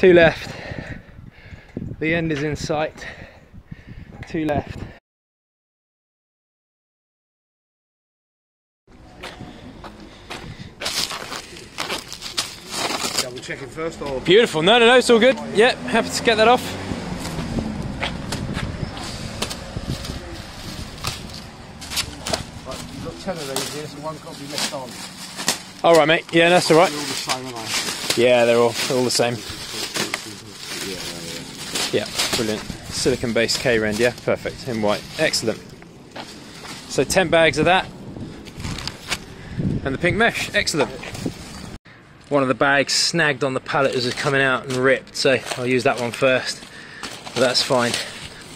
Two left. The end is in sight. Two left. Double checking first or Beautiful. No, no, no, it's all good. Yep, happy to get that off. right, you've got ten of these here, so one can't be left on. All right, mate. Yeah, that's all right. They're all the same, aren't Yeah, they're all they're all the same. Yeah, brilliant. Silicone-based K-Rend. Yeah, perfect. In white. Excellent. So ten bags of that, and the pink mesh. Excellent. One of the bags snagged on the pallet as it's coming out and ripped, so I'll use that one first. But that's fine.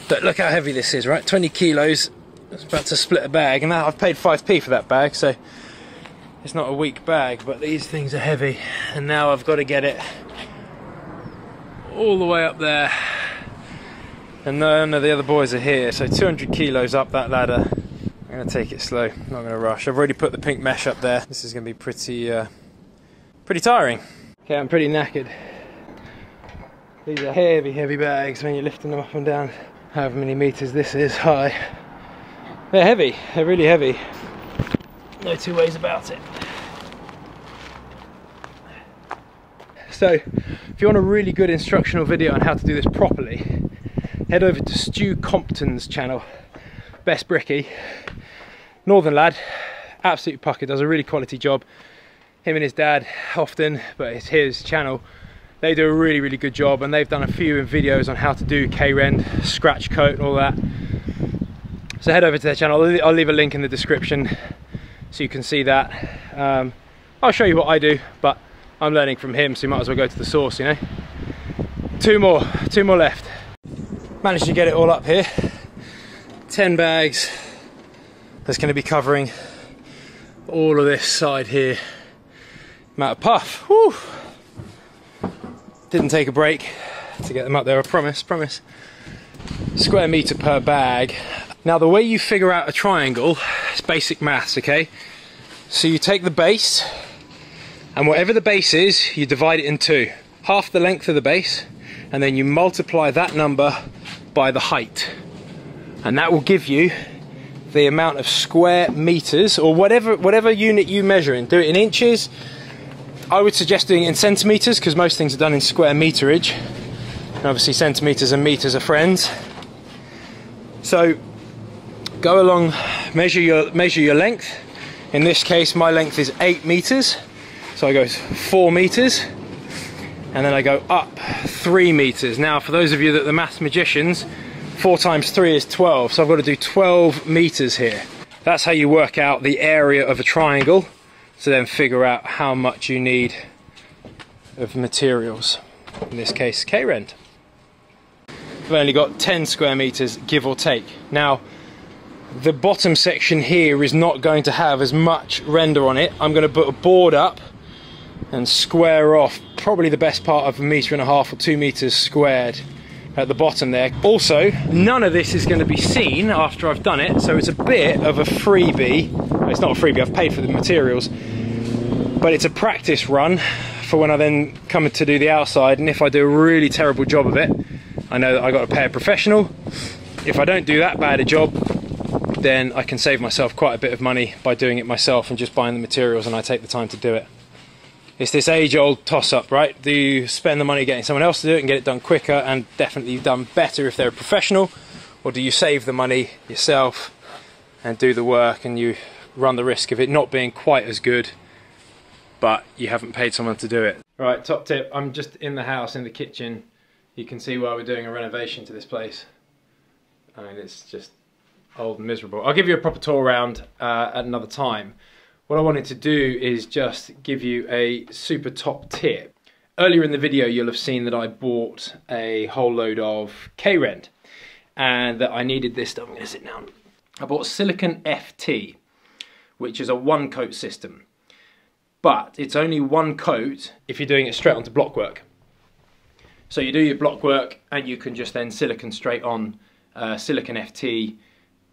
But look how heavy this is, right? 20 kilos. It's about to split a bag, and I've paid 5p for that bag, so it's not a weak bag, but these things are heavy. And now I've got to get it all the way up there. And none of the other boys are here, so 200 kilos up that ladder. I'm to take it slow, not going to rush. I've already put the pink mesh up there. This is to be pretty, uh, pretty tiring. Okay, I'm pretty knackered. These are heavy, heavy bags when you're lifting them up and down. However many meters this is high. They're heavy, they're really heavy. No two ways about it. So, if you want a really good instructional video on how to do this properly, head over to Stu Compton's channel. Best Bricky, Northern lad, absolute pucker, does a really quality job. Him and his dad often, but it's his channel. They do a really, really good job and they've done a few videos on how to do K-Rend, scratch coat and all that. So head over to their channel, I'll leave a link in the description so you can see that. Um, I'll show you what I do, but I'm learning from him, so you might as well go to the source, you know. Two more, two more left. Managed to get it all up here. 10 bags. That's gonna be covering all of this side here. Amount of puff. Didn't take a break to get them up there, I promise, promise. Square meter per bag. Now the way you figure out a triangle is basic maths, okay? So you take the base, and whatever the base is, you divide it in two. Half the length of the base, and then you multiply that number by the height. And that will give you the amount of square meters, or whatever, whatever unit you measure in. Do it in inches. I would suggest doing it in centimeters, because most things are done in square meterage. And obviously centimeters and meters are friends. So go along, measure your, measure your length. In this case, my length is eight meters. So I go four meters and then I go up three meters. Now, for those of you that are the maths magicians, four times three is 12. So I've got to do 12 meters here. That's how you work out the area of a triangle to then figure out how much you need of materials. In this case, K-Rend. I've only got 10 square meters, give or take. Now, the bottom section here is not going to have as much render on it. I'm going to put a board up and square off probably the best part of a meter and a half or two meters squared at the bottom there. Also, none of this is going to be seen after I've done it, so it's a bit of a freebie. It's not a freebie, I've paid for the materials, but it's a practice run for when I then come to do the outside, and if I do a really terrible job of it, I know that I got to pay a professional. If I don't do that bad a job, then I can save myself quite a bit of money by doing it myself and just buying the materials and I take the time to do it. It's this age-old toss-up, right? Do you spend the money getting someone else to do it and get it done quicker and definitely done better if they're a professional? Or do you save the money yourself and do the work and you run the risk of it not being quite as good but you haven't paid someone to do it? Right, top tip, I'm just in the house, in the kitchen. You can see why we're doing a renovation to this place. I mean, it's just old and miserable. I'll give you a proper tour around uh, at another time. What I wanted to do is just give you a super top tip. Earlier in the video, you'll have seen that I bought a whole load of K-Rend and that I needed this stuff. I'm gonna sit down. I bought Silicone FT, which is a one coat system, but it's only one coat if you're doing it straight onto block work. So you do your block work and you can just then silicon straight on uh, Silicone FT,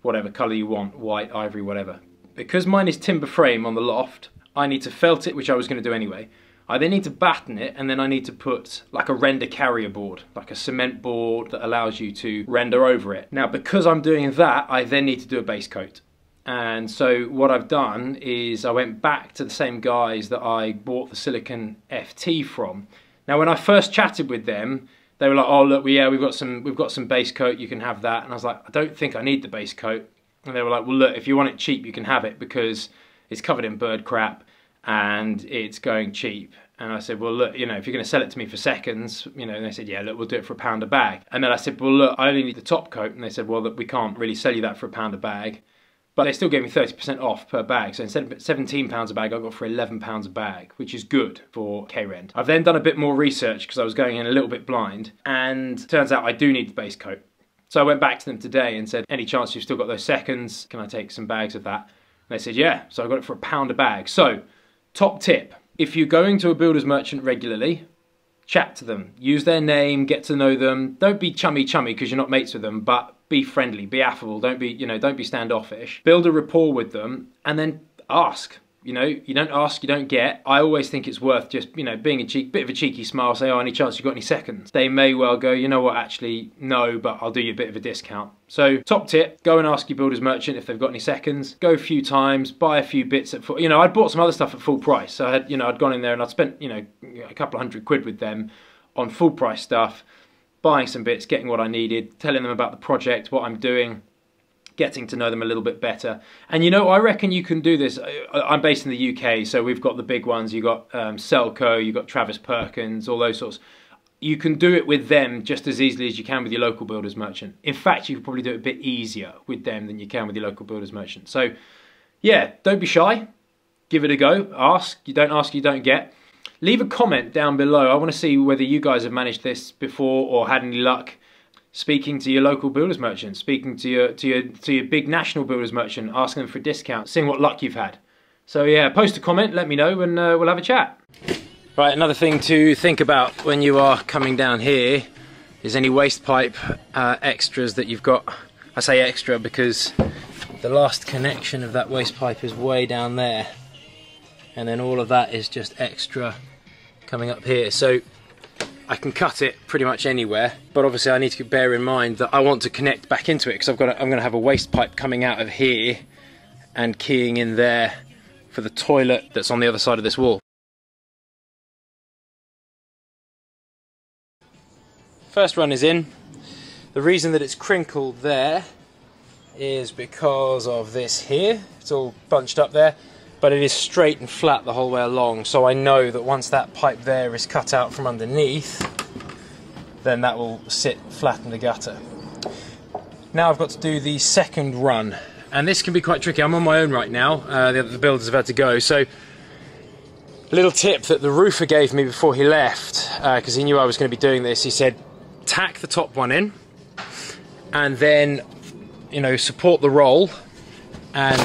whatever color you want, white, ivory, whatever. Because mine is timber frame on the loft, I need to felt it, which I was going to do anyway. I then need to batten it, and then I need to put like a render carrier board, like a cement board that allows you to render over it. Now, because I'm doing that, I then need to do a base coat. And so what I've done is I went back to the same guys that I bought the Silicone FT from. Now, when I first chatted with them, they were like, "Oh, look, we, yeah, we've got some, we've got some base coat. You can have that." And I was like, "I don't think I need the base coat." And they were like, "Well, look, if you want it cheap, you can have it because it's covered in bird crap and it's going cheap." And I said, well, look, you know, if you're going to sell it to me for seconds, you know, and they said, yeah, look, we'll do it for a pound a bag. And then I said, well, look, I only need the top coat. And they said, well, look, we can't really sell you that for a pound a bag. But they still gave me 30% off per bag. So instead of £17 a bag, I got for £11 a bag, which is good for K-Rend. I've then done a bit more research because I was going in a little bit blind. And turns out I do need the base coat. So I went back to them today and said, any chance you've still got those seconds? Can I take some bags of that? And they said, yeah. So I got it for a pound a bag. So, top tip if you're going to a builder's merchant regularly, chat to them, use their name, get to know them. Don't be chummy chummy because you're not mates with them, but be friendly, be affable. Don't be, you know, don't be standoffish. Build a rapport with them and then ask. You know, you don't ask, you don't get. I always think it's worth just, you know, being a cheek, bit of a cheeky smile, say, oh, any chance you got any seconds? They may well go, you know what, actually, no, but I'll do you a bit of a discount. So, top tip, go and ask your builder's merchant if they've got any seconds. Go a few times, buy a few bits at full, you know, I'd bought some other stuff at full price. So I had, you know, I'd gone in there and I'd spent, you know, a couple of hundred quid with them on full price stuff, buying some bits, getting what I needed, telling them about the project, what I'm doing, getting to know them a little bit better. And you know, I reckon you can do this. I'm based in the UK, so we've got the big ones. You've got um, Selco, you've got Travis Perkins, all those sorts. You can do it with them just as easily as you can with your local builder's merchant. In fact, you could probably do it a bit easier with them than you can with your local builder's merchant. So, yeah, don't be shy. Give it a go. Ask. You don't ask, you don't get. Leave a comment down below. I want to see whether you guys have managed this before or had any luck speaking to your local builders merchant, speaking to your to your to your big national builders merchant, asking them for a discount, seeing what luck you've had. So yeah, post a comment, let me know, and uh, we'll have a chat. Right, another thing to think about when you are coming down here is any waste pipe uh, extras that you've got. I say extra because the last connection of that waste pipe is way down there, and then all of that is just extra coming up here. So I can cut it pretty much anywhere, but obviously I need to bear in mind that I want to connect back into it because I've got I'm going to have a waste pipe coming out of here and keying in there for the toilet that's on the other side of this wall. First run is in. The reason that it's crinkled there is because of this here. It's all bunched up there but it is straight and flat the whole way along so I know that once that pipe there is cut out from underneath then that will sit flat in the gutter. Now I've got to do the second run and this can be quite tricky. I'm on my own right now, uh, the, the builders have had to go so little tip that the roofer gave me before he left because uh, he knew I was going to be doing this he said tack the top one in and then you know support the roll and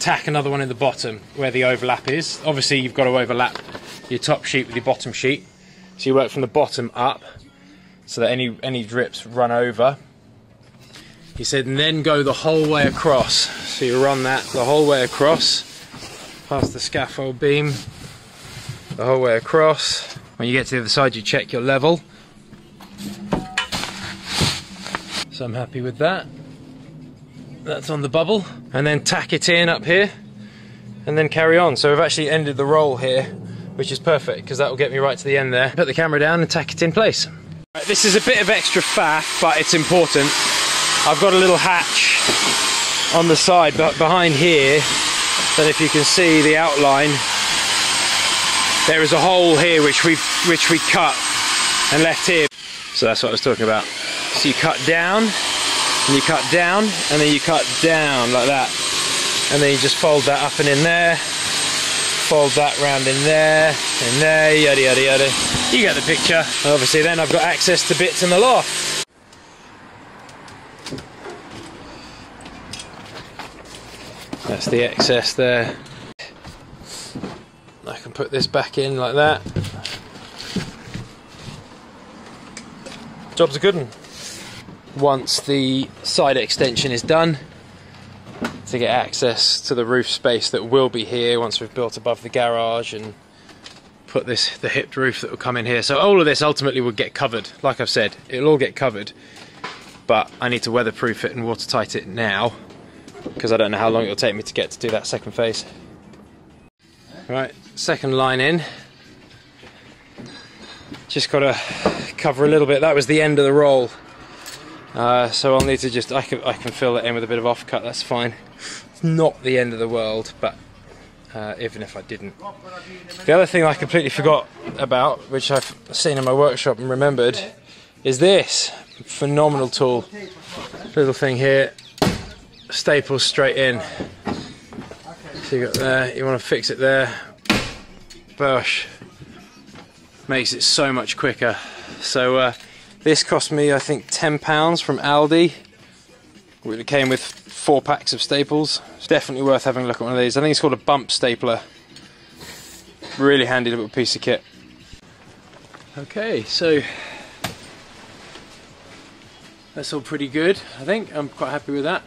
tack another one in the bottom where the overlap is. Obviously you've got to overlap your top sheet with your bottom sheet. So you work from the bottom up so that any, any drips run over. He said, and then go the whole way across. So you run that the whole way across, past the scaffold beam, the whole way across. When you get to the other side, you check your level. So I'm happy with that that's on the bubble. And then tack it in up here. And then carry on. So we've actually ended the roll here which is perfect because that will get me right to the end there. Put the camera down and tack it in place. Right, this is a bit of extra faff but it's important. I've got a little hatch on the side but behind here that if you can see the outline there is a hole here which we which we cut and left here. So that's what I was talking about. So you cut down and you cut down and then you cut down like that. And then you just fold that up and in there. Fold that round in there in there yada yada yada. You get the picture. Obviously then I've got access to bits in the loft. That's the excess there. I can put this back in like that. Job's a good one once the side extension is done to get access to the roof space that will be here once we've built above the garage and put this the hipped roof that will come in here. So all of this ultimately will get covered. Like I've said, it'll all get covered. But I need to weatherproof it and watertight it now because I don't know how long it'll take me to get to do that second phase. Right, second line in. Just got to cover a little bit. That was the end of the roll. Uh, so I'll need to just, I can, I can fill it in with a bit of offcut, that's fine. It's not the end of the world, but uh, even if I didn't. The other thing I completely forgot about, which I've seen in my workshop and remembered, is this phenomenal tool. Little thing here, staples straight in. So you got there, you want to fix it there. Bosh. Makes it so much quicker. So uh, this cost me, I think, £10 from Aldi. It came with four packs of staples. It's definitely worth having a look at one of these. I think it's called a bump stapler. Really handy little piece of kit. Okay, so that's all pretty good. I think I'm quite happy with that.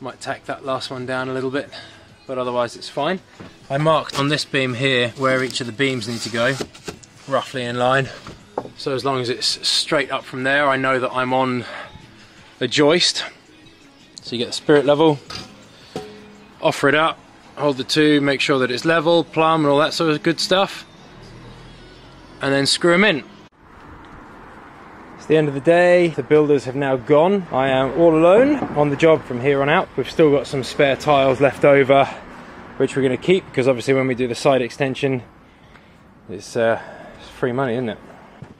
Might tack that last one down a little bit, but otherwise it's fine. I marked on this beam here where each of the beams need to go, roughly in line. So as long as it's straight up from there, I know that I'm on a joist. So you get the spirit level, offer it up, hold the two, make sure that it's level, plumb and all that sort of good stuff. And then screw them in. It's the end of the day, the builders have now gone. I am all alone on the job from here on out. We've still got some spare tiles left over, which we're going to keep because obviously when we do the side extension, it's, uh, it's free money, isn't it?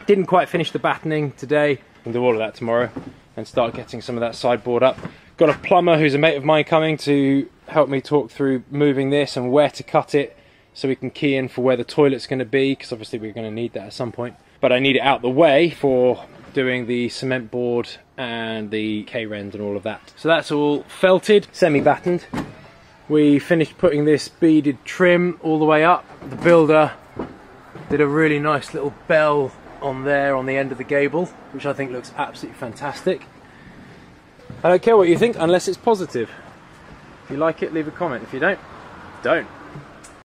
Didn't quite finish the battening today. We'll do all of that tomorrow and start getting some of that sideboard up. Got a plumber who's a mate of mine coming to help me talk through moving this and where to cut it so we can key in for where the toilet's going to be because obviously we're going to need that at some point. But I need it out the way for doing the cement board and the K-rend and all of that. So that's all felted, semi-battened. We finished putting this beaded trim all the way up. The builder did a really nice little bell on there on the end of the gable, which I think looks absolutely fantastic. I don't care what you think unless it's positive. If you like it, leave a comment. If you don't, don't.